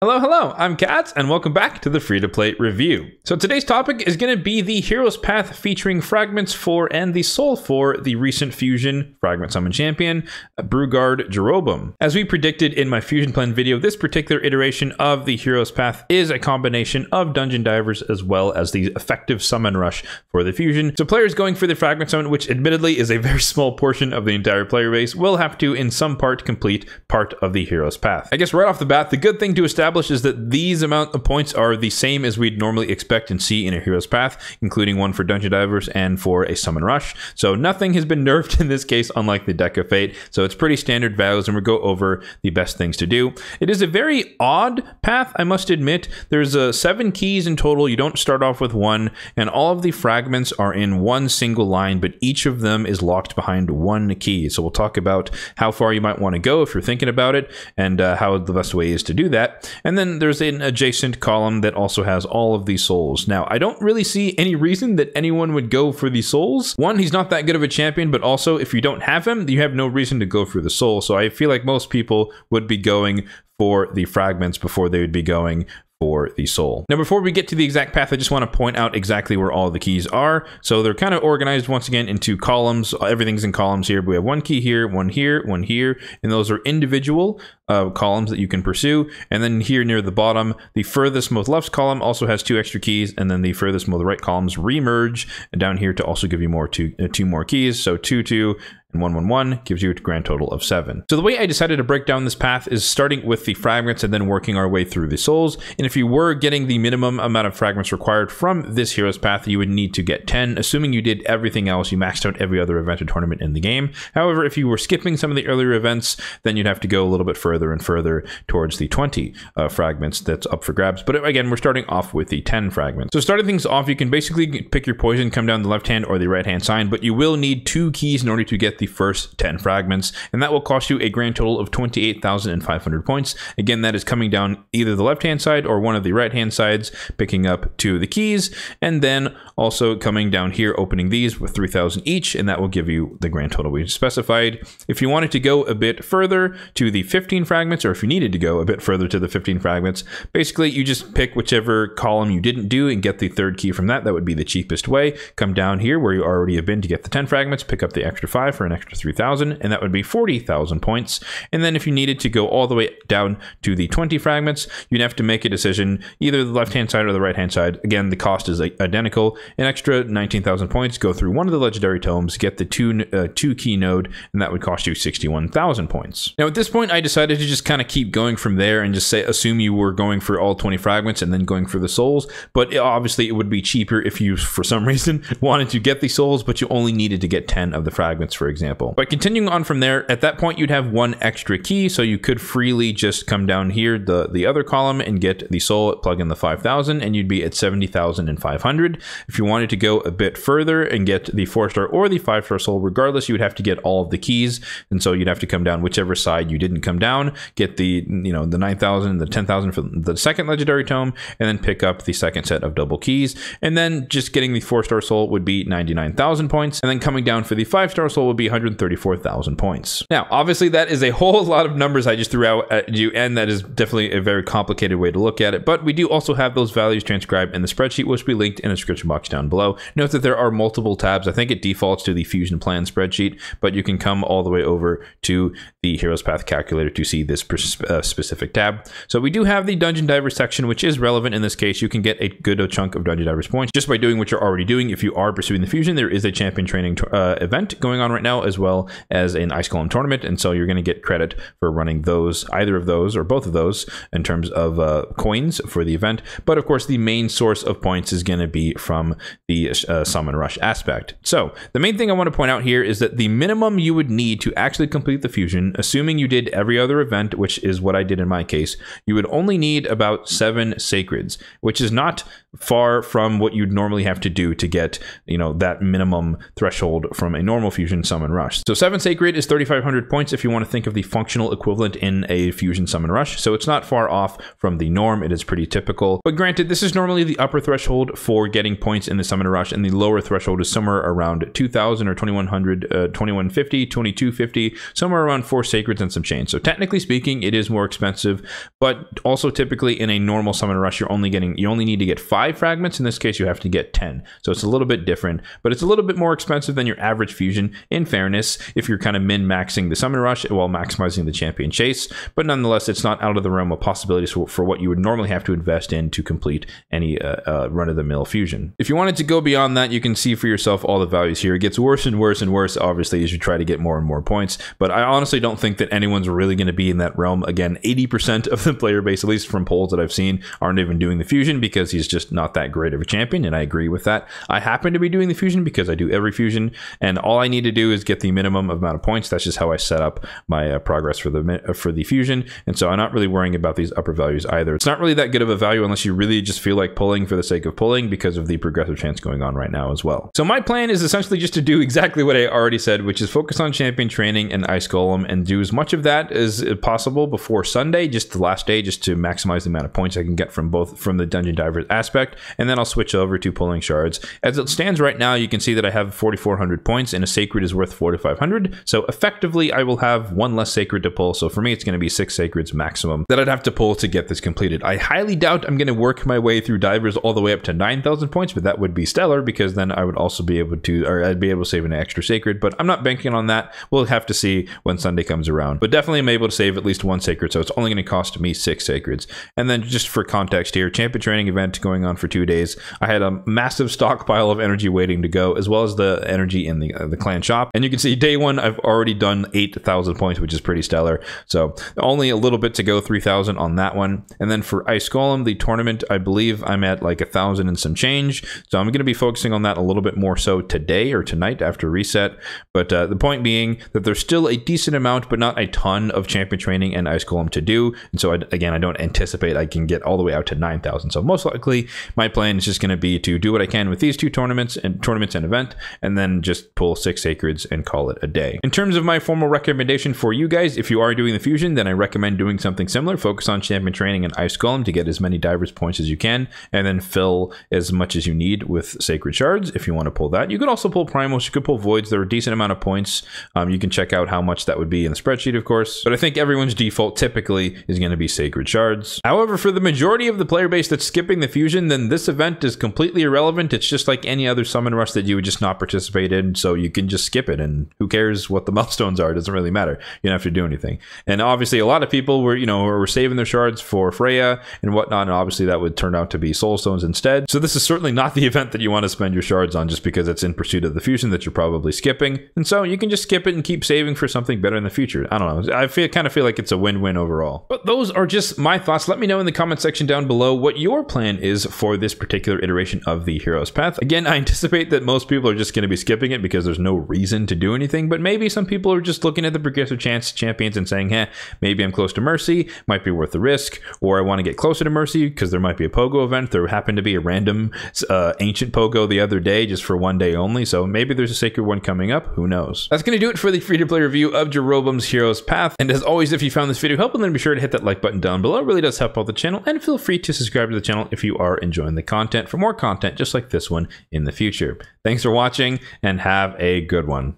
Hello, hello, I'm Kads, and welcome back to the Free to Play review. So today's topic is going to be the Hero's Path featuring Fragments for and the Soul for the recent Fusion Fragment Summon Champion, Brugard Jeroboam. As we predicted in my Fusion Plan video, this particular iteration of the Hero's Path is a combination of Dungeon Divers as well as the effective Summon Rush for the Fusion. So players going for the Fragment Summon, which admittedly is a very small portion of the entire player base, will have to in some part complete part of the Hero's Path. I guess right off the bat, the good thing to establish established is that these amount of points are the same as we'd normally expect and see in a hero's path, including one for dungeon divers and for a summon rush. So nothing has been nerfed in this case, unlike the Deck of Fate. So it's pretty standard values, and we'll go over the best things to do. It is a very odd path, I must admit. There's uh, seven keys in total. You don't start off with one, and all of the fragments are in one single line, but each of them is locked behind one key. So we'll talk about how far you might want to go if you're thinking about it, and uh, how the best way is to do that. And then there's an adjacent column that also has all of these souls. Now, I don't really see any reason that anyone would go for the souls. One, he's not that good of a champion, but also if you don't have him, you have no reason to go for the soul. So I feel like most people would be going for the fragments before they would be going for the soul. Now, before we get to the exact path, I just want to point out exactly where all the keys are. So they're kind of organized once again into columns. Everything's in columns here. We have one key here, one here, one here, and those are individual uh, columns that you can pursue. And then here near the bottom, the furthest most left column also has two extra keys, and then the furthest most right columns remerge down here to also give you more two uh, two more keys. So two two and 111 gives you a grand total of 7. So the way I decided to break down this path is starting with the fragments and then working our way through the souls. And if you were getting the minimum amount of fragments required from this hero's path, you would need to get 10, assuming you did everything else, you maxed out every other event or tournament in the game. However, if you were skipping some of the earlier events, then you'd have to go a little bit further and further towards the 20 uh, fragments that's up for grabs. But again, we're starting off with the 10 fragments. So starting things off, you can basically pick your poison, come down the left hand or the right hand side, but you will need two keys in order to get the first 10 fragments, and that will cost you a grand total of 28,500 points. Again, that is coming down either the left-hand side or one of the right-hand sides, picking up two of the keys, and then also coming down here, opening these with 3,000 each, and that will give you the grand total we specified. If you wanted to go a bit further to the 15 fragments, or if you needed to go a bit further to the 15 fragments, basically you just pick whichever column you didn't do and get the third key from that. That would be the cheapest way. Come down here where you already have been to get the 10 fragments, pick up the extra 5 for an extra 3,000, and that would be 40,000 points. And then if you needed to go all the way down to the 20 fragments, you'd have to make a decision, either the left-hand side or the right-hand side. Again, the cost is identical. An extra 19,000 points, go through one of the legendary tomes, get the two, uh, two key node, and that would cost you 61,000 points. Now at this point, I decided to just kind of keep going from there and just say, assume you were going for all 20 fragments and then going for the souls. But obviously it would be cheaper if you, for some reason, wanted to get the souls, but you only needed to get 10 of the fragments, for example. But continuing on from there, at that point you'd have one extra key, so you could freely just come down here, the, the other column, and get the soul, plug in the 5,000, and you'd be at 70,500. If you wanted to go a bit further and get the 4-star or the 5-star soul, regardless, you would have to get all of the keys, and so you'd have to come down whichever side you didn't come down, get the, you know, the 9,000, the 10,000 for the second legendary tome, and then pick up the second set of double keys, and then just getting the 4-star soul would be 99,000 points, and then coming down for the 5-star soul would be 130 34,000 points. Now, obviously, that is a whole lot of numbers I just threw out at you, and that is definitely a very complicated way to look at it. But we do also have those values transcribed in the spreadsheet, which we linked in the description box down below. Note that there are multiple tabs. I think it defaults to the Fusion Plan spreadsheet, but you can come all the way over to the Heroes Path calculator to see this uh, specific tab. So we do have the Dungeon Diver section, which is relevant in this case. You can get a good chunk of Dungeon Divers points just by doing what you're already doing. If you are pursuing the Fusion, there is a champion training uh, event going on right now, as well as an Ice Golem tournament. And so you're going to get credit for running those, either of those or both of those in terms of uh, coins for the event. But of course, the main source of points is going to be from the uh, summon rush aspect. So the main thing I want to point out here is that the minimum you would need to actually complete the fusion, assuming you did every other event, which is what I did in my case, you would only need about seven sacreds, which is not far from what you'd normally have to do to get, you know, that minimum threshold from a normal fusion summon Summon Rush. So 7 Sacred is 3,500 points if you want to think of the functional equivalent in a Fusion Summon Rush. So it's not far off from the norm. It is pretty typical. But granted, this is normally the upper threshold for getting points in the Summon Rush, and the lower threshold is somewhere around 2,000 or 2,100, uh, 2,150, 2,250, somewhere around 4 Sacreds and some chains. So technically speaking, it is more expensive, but also typically in a normal Summon Rush, you're only getting, you only need to get 5 fragments. In this case, you have to get 10. So it's a little bit different, but it's a little bit more expensive than your average Fusion, in fairness, if you're kind of min-maxing the Summon Rush while maximizing the Champion Chase, but nonetheless, it's not out of the realm of possibilities for, what you would normally have to invest in to complete any uh, uh, run-of-the-mill Fusion. If you wanted to go beyond that, you can see for yourself all the values here. It gets worse and worse and worse, obviously, as you try to get more and more points, but I honestly don't think that anyone's really going to be in that realm. Again, 80% of the player base, at least from polls that I've seen, aren't even doing the Fusion because he's just not that great of a champion, and I agree with that. I happen to be doing the Fusion because I do every Fusion, and all I need to do is get the minimum amount of points. That's just how I set up my uh, progress for the uh, for the Fusion, and so I'm not really worrying about these upper values either. It's not really that good of a value unless you really just feel like pulling for the sake of pulling because of the progressive chance going on right now as well. So my plan is essentially just to do exactly what I already said, which is focus on champion training and Ice Golem and do as much of that as possible before Sunday, just the last day, just to maximize the amount of points I can get from both from the Dungeon Divers aspect, and then I'll switch over to pulling shards. As it stands right now, you can see that I have 4,400 points and a Sacred is worth 4,500. So effectively, I will have one less Sacred to pull. So for me, it's going to be six Sacreds maximum that I'd have to pull to get this completed. I highly doubt I'm going to work my way through Divers all the way up to 9,000 points, but that would be stellar because then I would also be able to, or I'd be able to save an extra Sacred, but I'm not banking on that. We'll have to see when Sunday comes around. But definitely I'm able to save at least one Sacred, so it's only going to cost me six Sacreds. And then just for context here, Champion Training event going on for two days. I had a massive stockpile of energy waiting to go, as well as the energy in the, uh, the clan shop. And you can see day one, I've already done 8,000 points, which is pretty stellar. So only a little bit to go, 3,000 on that one. And then for Ice Golem, the tournament, I believe I'm at like a thousand and some change. So I'm going to be focusing on that a little bit more so today or tonight after reset. But uh, the point being that there's still a decent amount, but not a ton of champion training and Ice Golem to do. And so I, again, I don't anticipate I can get all the way out to 9,000. So most likely my plan is just going to be to do what I can with these two tournaments and tournaments and event, and then just pull six sacreds and call it a day. In terms of my formal recommendation for you guys, if you are doing the fusion, then I recommend doing something similar. Focus on champion training and ice golem to get as many divers points as you can, and then fill as much as you need with sacred shards if you want to pull that. You could also pull primals, you could pull voids. There are a decent amount of points. Um, you can check out how much that would be in the spreadsheet, of course. But I think everyone's default typically is going to be sacred shards. However, for the majority of the player base that's skipping the fusion, then this event is completely irrelevant. It's just like any other summon rush that you would just not participate in. So you can just skip it, and who cares what the milestones are? It doesn't really matter. You don't have to do anything. And obviously, a lot of people were, you know, were saving their shards for Freya and whatnot. And obviously, that would turn out to be soul stones instead. So this is certainly not the event that you want to spend your shards on, just because it's in pursuit of the fusion that you're probably skipping. And so you can just skip it and keep saving for something better in the future. I don't know. I feel kind of feel like it's a win-win overall. But those are just my thoughts. Let me know in the comment section down below what your plan is for this particular iteration of the Hero's Path. Again, I anticipate that most people are just going to be skipping it because there's no reason to do anything, but maybe some people are just looking at the progressive chance champions and saying, hey, maybe I'm close to Mercy, might be worth the risk, or I want to get closer to Mercy because there might be a Pogo event. There happened to be a random uh, ancient Pogo the other day just for one day only, so maybe there's a sacred one coming up. Who knows? That's going to do it for the free-to-play review of Jeroboam's Hero's Path. And as always, if you found this video helpful, then be sure to hit that like button down below. It really does help out the channel. And feel free to subscribe to the channel if you are enjoying the content for more content just like this one in the future. Thanks for watching and have a good one.